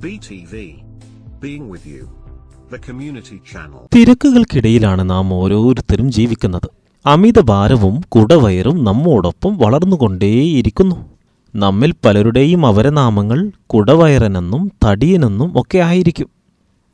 BTV. Being with you. The community channel. തിരക്കുകൾക്കിടയിലാണ് നാം ഓരോരുത്തരും ജീവിക്കുന്നത് അമിത ഭാരവും കുടവയറും നമ്മോടൊപ്പം വളർന്നുകൊണ്ടേയിരിക്കുന്നു നമ്മിൽ പലരുടെയും അവരനാമങ്ങൾ കുടവയറനെന്നും തടിയനെന്നും ഒക്കെ ആയിരിക്കും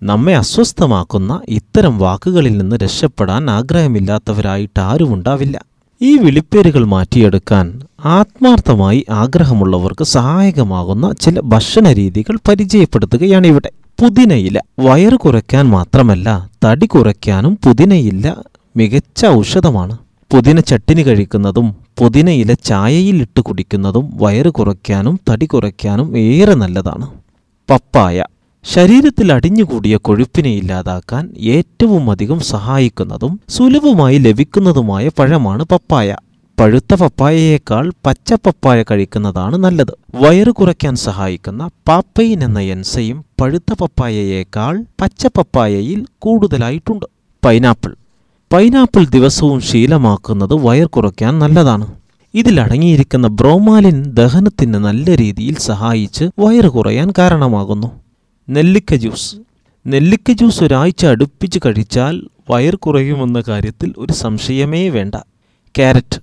നമ്മെ അസ്വസ്ഥമാക്കുന്ന ഇത്തരം വാക്കുകളിൽ നിന്ന് രക്ഷപ്പെടാൻ ആഗ്രഹമില്ലാത്തവരായിട്ട് ആരുമുണ്ടാവില്ല ഈ വിളിപ്പേരുകൾ മാറ്റിയെടുക്കാൻ ആത്മാർത്ഥമായി ആഗ്രഹമുള്ളവർക്ക് സഹായകമാകുന്ന ചില ഭക്ഷണ രീതികൾ പരിചയപ്പെടുത്തുകയാണ് ഇവിടെ. പുതിനയില. വയറ് കുറയ്ക്കാൻ മാത്രമല്ല തടി കുറയ്ക്കാനും പുതിനയില മികച്ച ഔഷധമാണ്. പുതിന ചട്ടിനി കഴിക്കുന്നതും പുതിനയില ചായയിലിട്ട് കുടിക്കുന്നതും വയറ് കുറയ്ക്കാനും തടി കുറയ്ക്കാനും ഏറെ നല്ലതാണ്. പപ്പായ. ശരീരത്തിൽ അടിഞ്ഞുകൂടിയ കൊഴുപ്പിനെ ഇല്ലാതാക്കാൻ ഏറ്റവും അധികം സഹായിക്കുന്നതും സുലഭമായി ലഭിക്കുന്നതുമായ പഴമാണ് പപ്പായ. പഴുത്ത പപ്പായയേക്കാൾ പച്ച പപ്പായ കഴിക്കുന്നതാണ് നല്ലത്. വയറ് കുറയ്ക്കാൻ സഹായിക്കുന്ന പാപ്പയിൻ എന്ന എൻസയും പഴുത്ത പപ്പായയേക്കാൾ പച്ച പപ്പായയിൽ കൂടുതലായിട്ടുണ്ട്. പൈനാപ്പിൾ. പൈനാപ്പിൾ ദിവസവും ശീലമാക്കുന്നത് വയർ കുറയ്ക്കാൻ നല്ലതാണ്. ഇതിലടങ്ങിയിരിക്കുന്ന ബ്രോമാലിൻ ദഹനത്തിന് നല്ല രീതിയിൽ സഹായിച്ച് വയറ് കുറയാൻ കാരണമാകുന്നു. നെല്ലിക്ക ജ്യൂസ്. നെല്ലിക്ക ജ്യൂസ് ഒരാഴ്ച അടുപ്പിച്ച് കഴിച്ചാൽ വയർ കുറയുമെന്ന കാര്യത്തിൽ ഒരു സംശയമേ വേണ്ട. ക്യാരറ്റ്.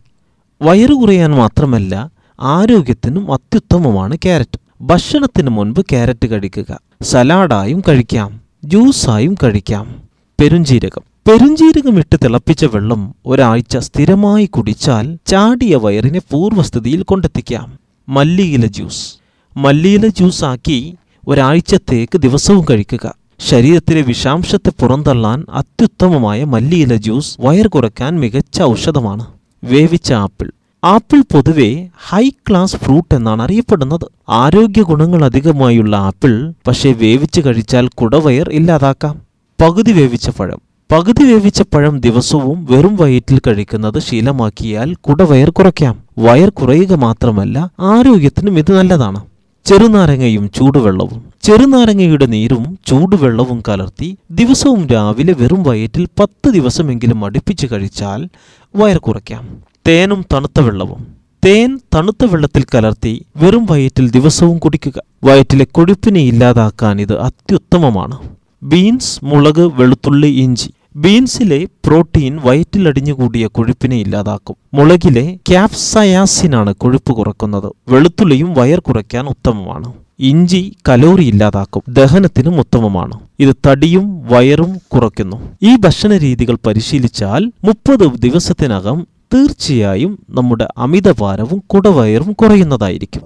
വയറ് കുറയാൻ മാത്രമല്ല ആരോഗ്യത്തിനും അത്യുത്തമമാണ് ക്യാരറ്റ്. ഭക്ഷണത്തിന് മുൻപ് ക്യാരറ്റ് കഴിക്കുക. സലാഡായും കഴിക്കാം. ജ്യൂസായും കഴിക്കാം. പെരുംജീരകം. പെരുംജീരകം ഇട്ട് തിളപ്പിച്ച വെള്ളം ഒരാഴ്ച സ്ഥിരമായി കുടിച്ചാൽ ചാടിയ വയറിനെ പൂർവസ്ഥിതിയിൽ കൊണ്ടെത്തിക്കാം. മല്ലിയില ജ്യൂസ്. മല്ലിയില ജ്യൂസാക്കി ഒരാഴ്ചത്തേക്ക് ദിവസവും കഴിക്കുക. ശരീരത്തിലെ വിഷാംശത്തെ പുറന്തള്ളാൻ അത്യുത്തമമായ മല്ലിയില ജ്യൂസ് വയർ കുറയ്ക്കാൻ മികച്ച ഔഷധമാണ്. വേവിച്ച ആപ്പിൾ. ആപ്പിൾ പൊതുവെ ഹൈ ക്ലാസ് ഫ്രൂട്ട് എന്നാണ് അറിയപ്പെടുന്നത്. ആരോഗ്യ ഗുണങ്ങൾ അധികമായുള്ള ആപ്പിൾ പക്ഷേ വേവിച്ച് കഴിച്ചാൽ കുടവയർ ഇല്ലാതാക്കാം. പകുതി വേവിച്ച പഴം. പകുതി വേവിച്ച പഴം ദിവസവും വെറും വയറ്റിൽ കഴിക്കുന്നത് ശീലമാക്കിയാൽ കുടവയർ കുറയ്ക്കാം. വയർ കുറയുക മാത്രമല്ല ആരോഗ്യത്തിനും ഇത് നല്ലതാണ്. ചെറുനാരങ്ങയും ചൂടുവെള്ളവും. ചെറുനാരങ്ങയുടെ നീരും ചൂടുവെള്ളവും കലർത്തി ദിവസവും രാവിലെ വെറും വയറ്റിൽ പത്ത് ദിവസമെങ്കിലും അടുപ്പിച്ച് കഴിച്ചാൽ വയർ കുറയ്ക്കാം. തേനും തണുത്ത വെള്ളവും. തേൻ തണുത്ത വെള്ളത്തിൽ കലർത്തി വെറും വയറ്റിൽ ദിവസവും കുടിക്കുക. വയറ്റിലെ കൊഴുപ്പിനെ ഇല്ലാതാക്കാൻ ഇത് അത്യുത്തമമാണ്. ബീൻസ് മുളക് വെളുത്തുള്ളി ഇഞ്ചി ബീൻസിലെ പ്രോട്ടീൻ വയറ്റിലടിഞ്ഞുകൂടിയ കൊഴുപ്പിനെ ഇല്ലാതാക്കും. മുളകിലെ ക്യാപ്സയാസിനാണ് കൊഴുപ്പ് കുറക്കുന്നത്. വെളുത്തുള്ളിയും വയർ കുറയ്ക്കാൻ ഉത്തമമാണ്. ഇഞ്ചി കലോറി ഇല്ലാതാക്കും. ദഹനത്തിനും ഉത്തമമാണ്. ഇത് തടിയും വയറും കുറയ്ക്കുന്നു. ഈ ഭക്ഷണ രീതികൾ പരിശീലിച്ചാൽ മുപ്പത് ദിവസത്തിനകം തീർച്ചയായും നമ്മുടെ അമിതഭാരവും കുടവയറും കുറയുന്നതായിരിക്കും.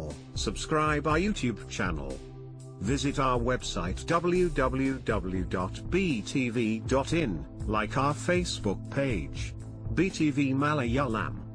Subscribe our YouTube channel. Visit our website www.btv.in. Like our Facebook page. BTV Malayalam.